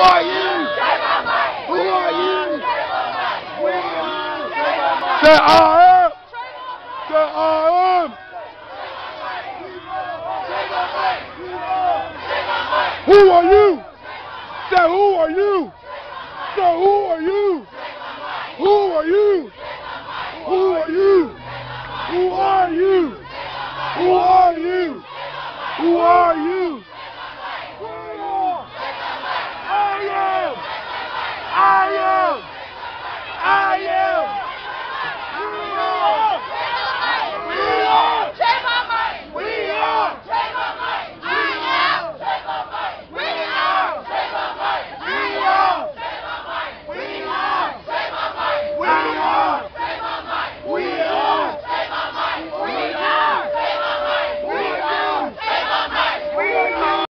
are you? Who are you? Say I am. Say I am. Who are you? Say who are you? Say who are you?